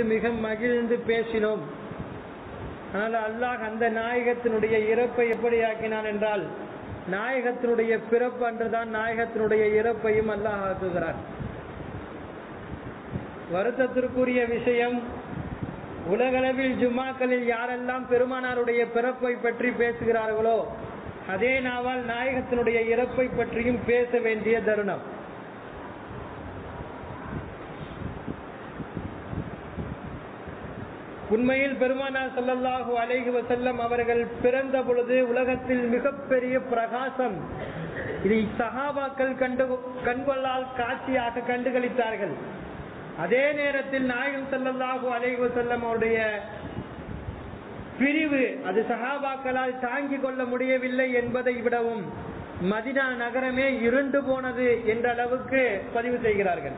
மிக மகிழ்ந்து பேசினோம். ஆனால் அல்லாஹ் அந்த நாயகத்தினுடைய இறப்பை எப்படி ஆக்கினான் என்றால் நாயகத்தினுடைய பிறப்பு அன்றுதான் நாயகத்தினுடைய இறப்பையும் அல்லாஹ் ஆக்குகிறார். வருத்தத்திற்குரிய விஷயம் உலகளவில் ஜும்மாக்களில் யாரெல்லாம் பெருமானாருடைய பிறப்பை பற்றி பேசுகிறார்களோ அதே நாவால் நாயகத்தினுடைய இறப்பை பற்றியும் பேச வேண்டிய தருணம். உண்மையில் பெருமானார் ஸல்லல்லாஹு அலைஹி வசல்லம் அவர்கள் பிறந்த பொழுது உலகத்தில் மிகப்பெரிய பிரகாசம். இதை சஹாபாக்கள் கண்டு கண்கொள்ளால் காட்சியாக கண்டுகளித்தார்கள். அதே நேரத்தில் நாயகம் செல்லல்லாஹு அலைஹி வசல்லம் அவருடைய பிரிவு அது சகாபாக்களால் தாங்கிக் கொள்ள முடியவில்லை என்பதை விடவும் மதினா நகரமே இருண்டு போனது என்ற அளவுக்கு பதிவு செய்கிறார்கள்.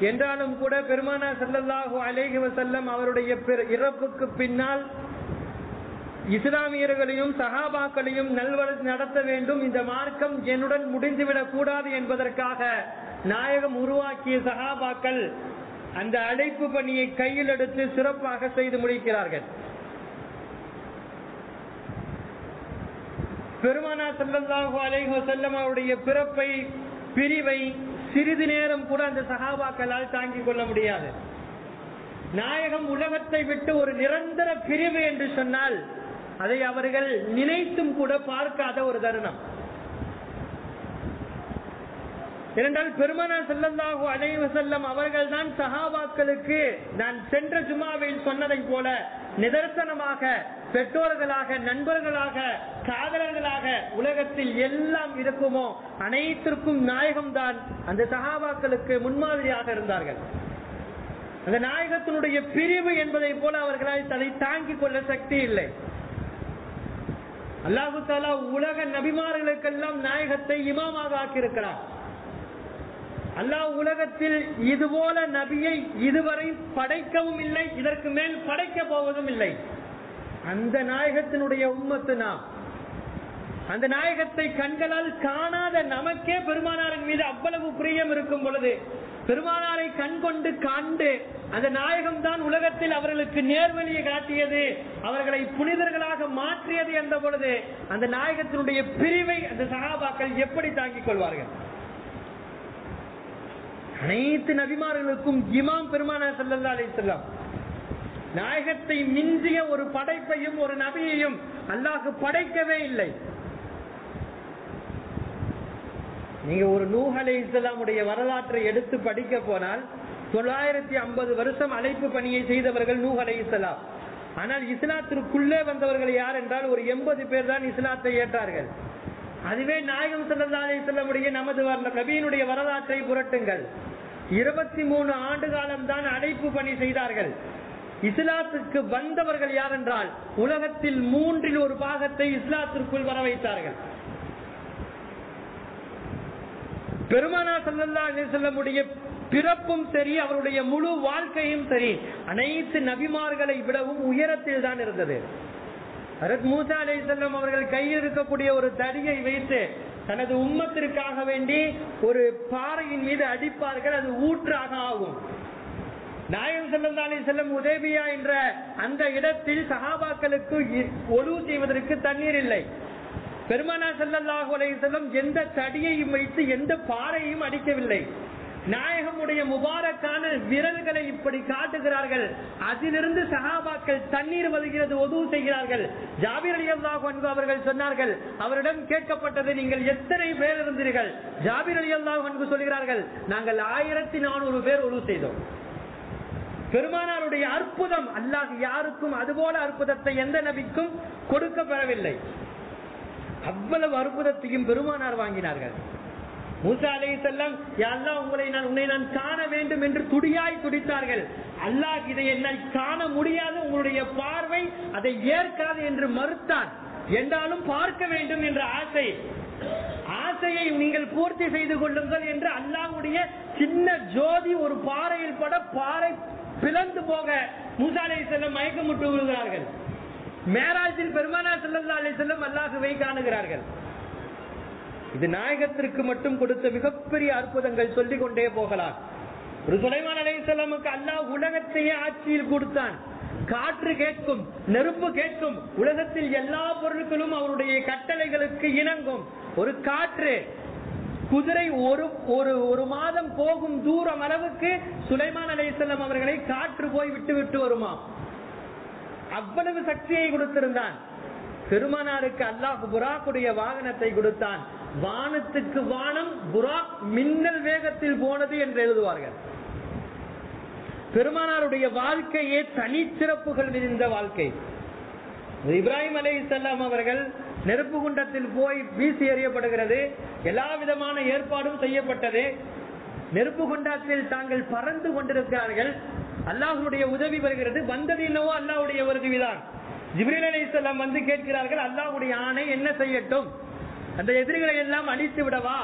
என்றாலும் கூட பெருமானா ஸல்லல்லாஹு அலேஹி வசல்லம் அவருடைய பிற- இறப்புக்கு பின்னால் இஸ்லாமியர்களையும் சகாபாக்களையும் நல்வழி நடத்த வேண்டும். இந்த மார்க்கம் என்னுடன் முடிந்துவிடக் கூடாது என்பதற்காக நாயகம் உருவாக்கிய சகாபாக்கள் அந்த அழைப்பு பணியை கையில் எடுத்து சிறப்பாக செய்து முடிக்கிறார்கள். பெருமானா ஸல்லல்லாஹு அலைஹி செல்லம் அவருடைய பிறப்பை பிரிவை சிறிது நேரம் கூட அந்த சகாபாக்களால் தாங்கிக் கொள்ள முடியாது. நாயகம் உலகத்தை விட்டு ஒரு நிரந்தர பிரிவு என்று சொன்னால் அதை அவர்கள் நினைத்தும் கூட பார்க்காத ஒரு தருணம். இரண்டால் பெருமனா செல்லந்தாகும் அலைஹி செல்லம் அவர்கள் தான் சகாபாக்களுக்கு நான் சென்ற ஜுமாவில் சொன்னதைப் போல நிதர்சனமாக பெற்றோர்களாக நண்பர்களாக காதலர்களாக உலகத்தில் எல்லாம் இருக்குமோ அனைத்திற்கும் நாயகம் தான் அந்த சகாபாக்களுக்கு முன்மாதிரியாக இருந்தார்கள். அந்த நாயகத்தினுடைய பிரிவு என்பதை போல அவர்களால் தலை தாங்கிக் கொள்ள சக்தி இல்லை. அல்லாஹு தாலா உலக நபிமார்களுக்கெல்லாம் நாயகத்தை இமாமாக ஆக்கியிருக்கிறார் அல்லாஹ் உலகத்தில் இதுபோல நபியை இதுவரை படைக்கவும் இல்லை இதற்கு மேல் படைக்க போவதும் இல்லை. அந்த நாயகத்தினுடைய உம்மத்து நாம். அந்த நாயகத்தை கண்களால் காணாத நமக்கே பெருமானாரின் மீது அவ்வளவு பிரியம் இருக்கும் பொழுது பெருமானாரை கண் கொண்டு காண்டு அந்த நாயகம் தான் உலகத்தில் அவர்களுக்கு நேர்வழியை காட்டியது. அவர்களை புனிதர்களாக மாற்றியது என்ற பொழுது அந்த நாயகத்தினுடைய பிரிவை அந்த சகாபாக்கள் எப்படி தாங்கிக் கொள்வார்கள்? அனைத்து நபிமார்களுக்கும் இமாம் பெருமானார் ஸல்லல்லாஹு அலைஹி நாயகத்தை மிஞ்சிய ஒரு படைப்பையும் ஒரு நபியையும் அல்லாஹ் படைக்கவே இல்லை. நீங்க ஒரு நூஹ் அலை இஸ்லாமுடைய வரலாற்றை எடுத்து படிக்க போனால் தொள்ளாயிரத்தி ஐம்பது வருஷம் அழைப்பு பணியை செய்தவர்கள் நூஹ் அலை இஸ்லாம் ஆனால் இஸ்லாத்திற்குள்ளே வந்தவர்கள் யார் என்றால் ஒரு எண்பது பேர் தான் இஸ்லாத்தை ஏற்றார்கள். அதுவே நாயகம் ஸல்லல்லாஹு அலைஹி நமது வர- நபியினுடைய வரலாற்றை புரட்டுங்கள். இருபத்தி மூணு ஆண்டு காலம் தான் அடைப்பு பணி செய்தார்கள். இஸ்லாத்துக்கு வந்தவர்கள் யார் என்றால் உலகத்தில் மூன்றில் ஒரு பாகத்தை இஸ்லாத்திற்குள் வர வைத்தார்கள். பெருமானா சல்லல்லா செல்லமுடைய பிறப்பும் சரி அவருடைய முழு வாழ்க்கையும் சரி அனைத்து நபிமார்களை விடவும் உயரத்தில் தான் இருந்தது. ஹரத் மூசா அலை செல்லம் அவர்கள் கையில் இருக்கக்கூடிய ஒரு தடியை வைத்து தனது உம்மத்திற்காக வேண்டி ஒரு பாறையின் மீது அடிப்பார்கள் அது ஊற்றாக ஆகும். நாயம் செல்லம் அலி செல்லம் உதேபியா என்ற அந்த இடத்தில் சகாபாக்களுக்கு இ- ஒழு செய்வதற்கு தண்ணீர் இல்லை. பெருமானா ஸல்லல்லாஹு அலைஹி வஸல்லம் எந்த தடியையும் வைத்து எந்த பாறையும் அடிக்கவில்லை. நாயகமுடைய முபாரக்கான விரல்களை இப்படி காட்டுகிறார்கள். அதிலிருந்து சஹாபாக்கள் தண்ணீர் வருகிறது உதவு செய்கிறார்கள். ஜாபீர் அலி அல்லாஹ் அவர்கள் சொன்னார்கள் அவரிடம் கேட்கப்பட்டது நீங்கள் எத்தனை பேர் இருந்தீர்கள் ஜாபீர் அலி அல்லாஹ் அன்பு சொல்கிறார்கள் நாங்கள் ஆயிரத்தி நானூறு பேர் உதவு செய்தோம். பெருமானாருடைய அற்புதம் அல்லாஹ் யாருக்கும் அதுபோல அற்புதத்தை எந்த நபிக்கும் கொடுக்க பெறவில்லை அவ்வளவு அற்புதத்தையும் பெருமானார் வாங்கினார்கள். மூசா அலை செல்லம் அல்லா உங்களை நான் உன்னை நான் காண வேண்டும் என்று துடியாய் துடித்தார்கள். அல்லாஹ் இதை என்னை காண முடியாது உங்களுடைய பார்வை அதை ஏற்காது என்று மறுத்தான் என்றாலும் பார்க்க வேண்டும் என்ற ஆசை. ஆசையை நீங்கள் பூர்த்தி செய்து கொள்ளுங்கள் என்று அல்லாஹ்வுடைய சின்ன ஜோதி ஒரு பாறையில் பட பாறை பிளந்து போக மூசாலை செல்லம் மயக்கமுட்டு விழுகிறார்கள். மேராஜில் பெருமானா செல்லல்லா அலை செல்லம் அல்லாஹுவை காணுகிறார்கள். இது நாயகத்திற்கு மட்டும் கொடுத்த மிகப்பெரிய அற்புதங்கள் சொல்லிக் கொண்டே போகலாம். ஒரு சுலைமான் செல்லமுக்கு அல்லாஹ் உலகத்தையே ஆட்சியில் கொடுத்தான். காற்று கேட்கும் நெருப்பு கேட்கும் உலகத்தில் எல்லா பொருட்களும் அவருடைய கட்டளைகளுக்கு இணங்கும். ஒரு காற்று குதிரை ஒரு ஒரு ஒரு மாதம் போகும் தூரம் அளவுக்கு சுலைமான் அலையம் அவர்களை காற்று போய் விட்டு விட்டு வருமா அவ்வளவு சக்தியை கொடுத்திருந்தான். பெருமானாருக்கு அல்லாஹ் புராக்குடைய வாகனத்தை கொடுத்தான். வானத்துக்கு வானம் புராக் மின்னல் வேகத்தில் போனது என்று எழுதுவார்கள். பெருமானாருடைய வாழ்க்கையே தனிச்சிறப்புகள் நிறைந்த வாழ்க்கை. இப்ராஹிம் அலை அவர்கள் நெருப்பு குண்டத்தில் போய் வீசி எறியப்படுகிறது. எல்லா விதமான ஏற்பாடும் செய்யப்பட்டது. நெருப்பு குண்டத்தில் தாங்கள் பறந்து கொண்டிருக்கிறார்கள். அல்லாஹுடைய உதவி வருகிறது. வந்தது என்னவோ அல்லாஹுடைய உதவிதான் ஜிப்ரீல் அலி இஸ்லாம் வந்து கேட்கிறார்கள் அல்லாஹுடைய ஆணை என்ன செய்யட்டும்? அந்த எதிரிகளை எல்லாம் அழித்து விடவா?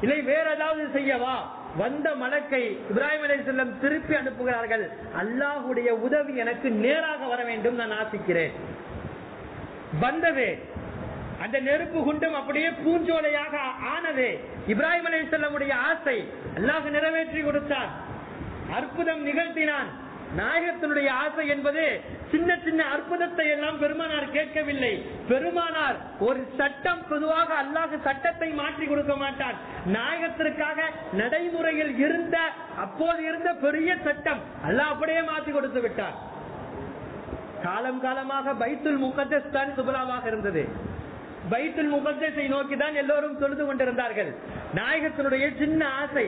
இல்லை வேற ஏதாவது செய்யவா? வந்த மலக்கை இப்ராஹிம் அலி செல்லம் திருப்பி அனுப்புகிறார்கள். அல்லாஹுடைய உதவி எனக்கு நேராக வர வேண்டும் நான் ஆசிக்கிறேன். வந்தது. அந்த நெருப்பு குண்டம் அப்படியே பூஞ்சோலையாக ஆனது. இப்ராஹிம் அலி செல்லமுடைய ஆசை அல்லாஹ் நிறைவேற்றி கொடுத்தார். அற்புதம் நிகழ்த்தினான். நாயகத்தினுடைய ஆசை என்பது சின்ன சின்ன அற்புதத்தை எல்லாம் பெருமானார் கேட்கவில்லை. பெருமானார் ஒரு சட்டம் பொதுவாக அல்லாஹ் சட்டத்தை மாற்றி கொடுக்க மாட்டார். நாயகத்திற்காக நடைமுறையில் இருந்த அப்போது இருந்த பெரிய சட்டம் அல்லாஹ் அப்படியே மாற்றி கொடுத்து விட்டார். காலம் காலமாக பைத்துல் முகத்தஸ் தான் சுபலாவாக இருந்தது. பைத்துல் முகத்தை நோக்கி தான் எல்லோரும் தொழுது கொண்டிருந்தார்கள். நாயகத்தினுடைய சின்ன ஆசை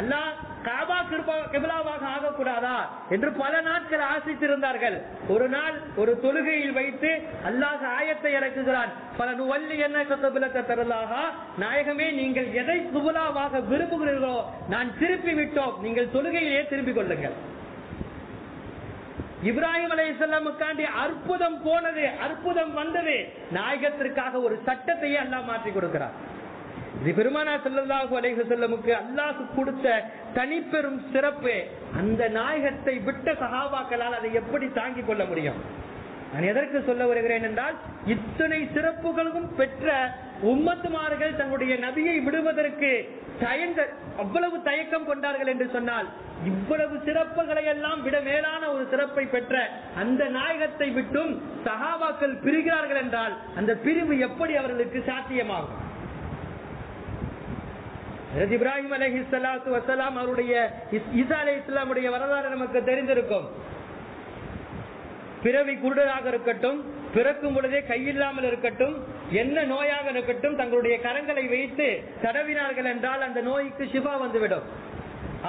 அல்லாஹ் காபா கிபிலாவாக ஆகக்கூடாதா என்று பல நாட்கள் ஆசித்திருந்தார்கள். ஒரு நாள் ஒரு தொழுகையில் வைத்து அல்லாஹ் ஆயத்தை இறக்குகிறான். பல நுவல்லி என்ன கத்தபிலத்தை நாயகமே நீங்கள் எதை குபுலாவாக விரும்புகிறீர்களோ நான் திருப்பி விட்டோம். நீங்கள் தொழுகையிலே திரும்பிக் கொள்ளுங்கள். இப்ராஹிம் அலை செல்லமுக்காண்டி அற்புதம் போனது அற்புதம் வந்தது. நாயகத்திற்காக ஒரு சட்டத்தையே அல்லாஹ் மாற்றி கொடுக்கிறார். இது பெருமானா செல்லல்லாஹு அலைஹி செல்லமுக்கு அல்லாஹு கொடுத்த தனிப்பெரும் சிறப்பு. அந்த நாயகத்தை விட்ட சகாபாக்களால் அதை எப்படி தாங்கிக் கொள்ள முடியும்? நான் எதற்கு சொல்ல வருகிறேன் என்றால் இத்தனை சிறப்புகளும் பெற்ற உம்மத்துமார்கள் தங்களுடைய நபியை விடுவதற்கு தயங்க அவ்வளவு தயக்கம் கொண்டார்கள் என்று சொன்னால் இவ்வளவு சிறப்புகளை எல்லாம் விட மேலான ஒரு சிறப்பை பெற்ற அந்த நாயகத்தை விட்டும் சகாபாக்கள் பிரிகிறார்கள் என்றால் அந்த பிரிவு எப்படி அவர்களுக்கு சாத்தியமாகும்? இப்ராஹிம் அலஹி சலாத்து வசலாம் அவருடைய ஈசா அலி இஸ்லாமுடைய வரலாறு நமக்கு தெரிந்திருக்கும். பிறவி குருடராக இருக்கட்டும் பிறக்கும் பொழுதே கையில்லாமல் இருக்கட்டும் என்ன நோயாக இருக்கட்டும் தங்களுடைய கரங்களை வைத்து தடவினார்கள் என்றால் அந்த நோய்க்கு சிவா வந்துவிடும்.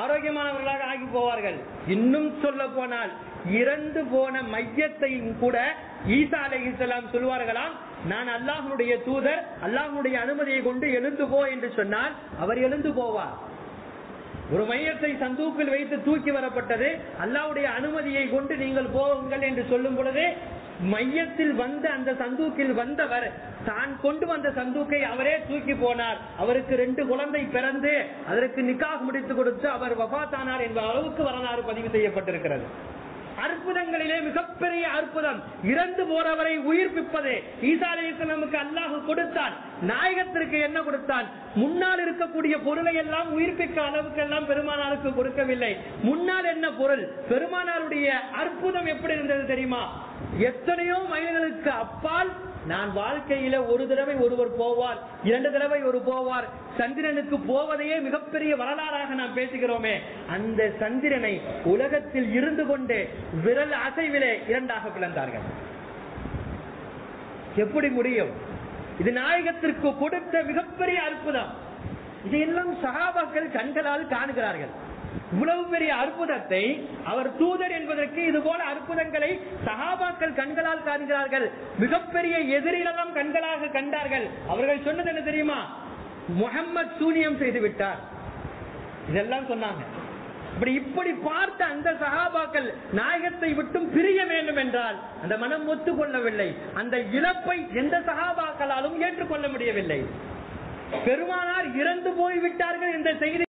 ஆரோக்கியமானவர்களாக ஆகி போவார்கள். இன்னும் சொல்ல போனால் இறந்து போன மையத்தையும் கூட ஈசா அலைஹிஸ்லாம் சொல்வார்களாம் நான் அல்லாஹனுடைய தூதர் அல்லாஹனுடைய அனுமதியை கொண்டு எழுந்து போ என்று சொன்னால் அவர் எழுந்து போவார். ஒரு மையத்தை சந்தூக்கில் வைத்து தூக்கி வரப்பட்டது. அல்லாவுடைய அனுமதியை கொண்டு நீங்கள் போகுங்கள் என்று சொல்லும் பொழுது மையத்தில் வந்த அந்த சந்தூக்கில் வந்தவர் தான் கொண்டு வந்த சந்தூக்கை அவரே தூக்கி போனார். அவருக்கு ரெண்டு குழந்தை பிறந்து அதற்கு நிக்காக முடித்து கொடுத்து அவர் வபாத்தானார் என்ற அளவுக்கு வரலாறு பதிவு செய்யப்பட்டிருக்கிறது. அற்புதங்களிலே மிகப்பெரிய அற்புதம். இறந்து போறவரை உயிர்ப்பிப்பது. ஈசா நமக்கு அல்லாஹ் கொடுத்தான். நாயகத்திற்கு என்ன கொடுத்தான்? முன்னால் இருக்கக்கூடிய பொருளை எல்லாம் உயிர்ப்பிக்க அளவுக்கு எல்லாம் பெருமானாருக்கு கொடுக்கவில்லை. முன்னால் என்ன பொருள்? பெருமானாருடைய அற்புதம் எப்படி இருந்தது தெரியுமா? எத்தனையோ மனிதர்களுக்கு அப்பால் நான் வாழ்க்கையில ஒரு தடவை ஒருவர் போவார் இரண்டு தடவை ஒரு போவார். சந்திரனுக்கு போவதையே மிகப்பெரிய வரலாறாக நாம் பேசுகிறோமே. அந்த சந்திரனை உலகத்தில் இருந்து கொண்டு விரல் அசைவிலே இரண்டாக பிளந்தார்கள். எப்படி முடியும்? இது நாயகத்திற்கு கொடுத்த மிகப்பெரிய அற்புதம். இதையெல்லாம் சகாபாக்கள் கண்களால் காணுகிறார்கள். இவ்வளவு பெரிய அற்புதத்தை அவர் தூதர் என்பதற்கு இது போல அற்புதங்களை சகாபாக்கள் கண்களால் காண்கிறார்கள். மிகப்பெரிய எதிரிலெல்லாம் கண்களாக கண்டார்கள். அவர்கள் சொன்னது என்ன தெரியுமா? முகம்மது சூனியம் செய்து விட்டார். இதெல்லாம் சொன்னாங்க. இப்படி இப்படி பார்த்த அந்த சகாபாக்கள் நாயகத்தை விட்டும் பிரிய வேண்டும் என்றால் அந்த மனம் ஒத்துக்கொள்ளவில்லை. அந்த இழப்பை எந்த சகாபாக்களாலும் ஏற்றுக்கொள்ள முடியவில்லை. பெருமானார் இறந்து போய்விட்டார்கள் என்ற செய்தி